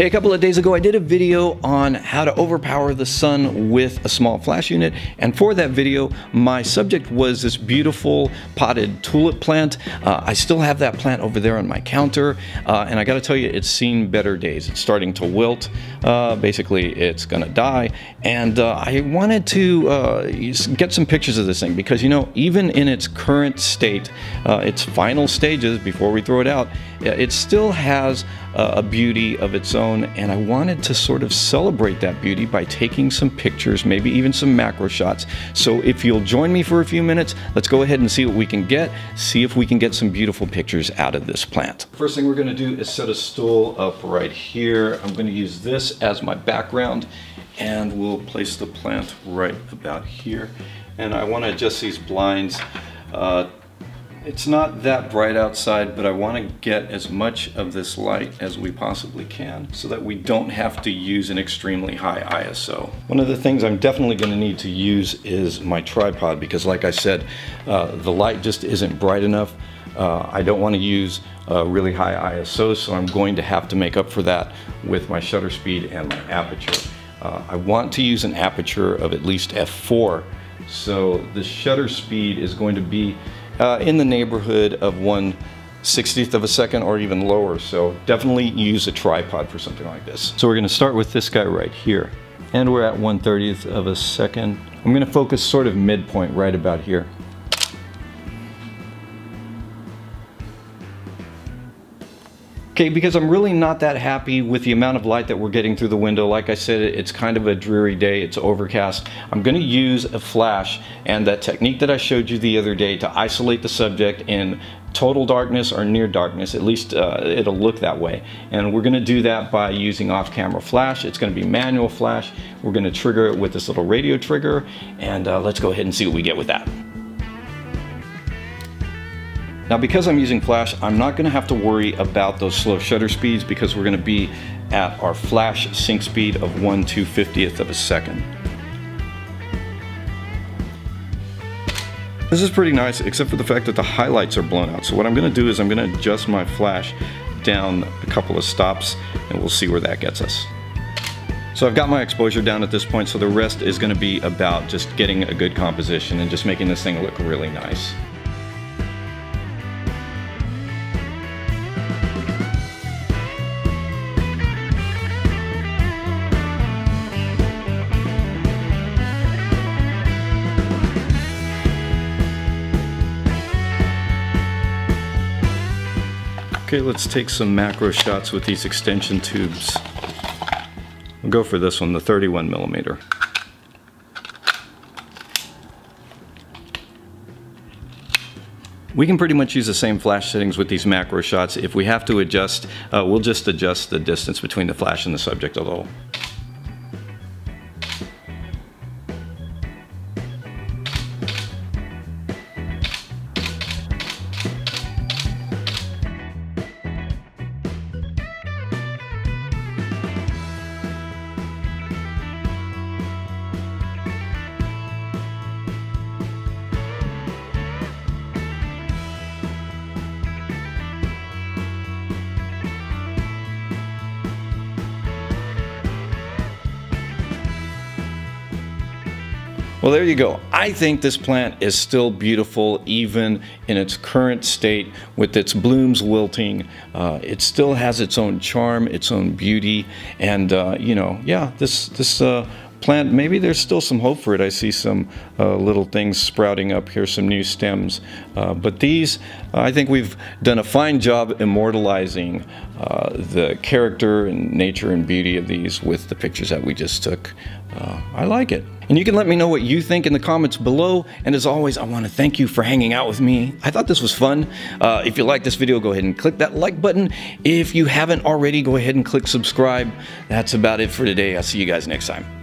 Hey, a couple of days ago I did a video on how to overpower the sun with a small flash unit. And for that video my subject was this beautiful potted tulip plant. Uh, I still have that plant over there on my counter. Uh, and I gotta tell you it's seen better days. It's starting to wilt, uh, basically it's gonna die. And uh, I wanted to uh, get some pictures of this thing because you know even in its current state, uh, its final stages before we throw it out, it still has a beauty of its own and I wanted to sort of celebrate that beauty by taking some pictures, maybe even some macro shots. So if you'll join me for a few minutes, let's go ahead and see what we can get, see if we can get some beautiful pictures out of this plant. First thing we're gonna do is set a stool up right here. I'm gonna use this as my background and we'll place the plant right about here. And I wanna adjust these blinds uh, it's not that bright outside, but I want to get as much of this light as we possibly can so that we don't have to use an extremely high ISO. One of the things I'm definitely going to need to use is my tripod because like I said, uh, the light just isn't bright enough. Uh, I don't want to use a really high ISO, so I'm going to have to make up for that with my shutter speed and my aperture. Uh, I want to use an aperture of at least f4, so the shutter speed is going to be uh, in the neighborhood of 1 60th of a second or even lower. So definitely use a tripod for something like this. So we're gonna start with this guy right here. And we're at 1 30th of a second. I'm gonna focus sort of midpoint right about here. Okay, because I'm really not that happy with the amount of light that we're getting through the window. Like I said, it's kind of a dreary day, it's overcast. I'm gonna use a flash and that technique that I showed you the other day to isolate the subject in total darkness or near darkness, at least uh, it'll look that way. And we're gonna do that by using off-camera flash. It's gonna be manual flash. We're gonna trigger it with this little radio trigger and uh, let's go ahead and see what we get with that. Now because I'm using flash, I'm not gonna have to worry about those slow shutter speeds because we're gonna be at our flash sync speed of 1 250th of a second. This is pretty nice except for the fact that the highlights are blown out. So what I'm gonna do is I'm gonna adjust my flash down a couple of stops and we'll see where that gets us. So I've got my exposure down at this point so the rest is gonna be about just getting a good composition and just making this thing look really nice. Okay, let's take some macro shots with these extension tubes. We'll go for this one, the 31 millimeter. We can pretty much use the same flash settings with these macro shots. If we have to adjust, uh, we'll just adjust the distance between the flash and the subject a little. Well, there you go. I think this plant is still beautiful even in its current state with its blooms wilting. Uh, it still has its own charm, its own beauty, and uh, you know, yeah, this this uh, plant, maybe there's still some hope for it. I see some uh, little things sprouting up here, some new stems. Uh, but these, I think we've done a fine job immortalizing uh, the character and nature and beauty of these with the pictures that we just took. Uh, I like it. And you can let me know what you think in the comments below. And as always, I want to thank you for hanging out with me. I thought this was fun. Uh, if you like this video, go ahead and click that like button. If you haven't already, go ahead and click subscribe. That's about it for today. I'll see you guys next time.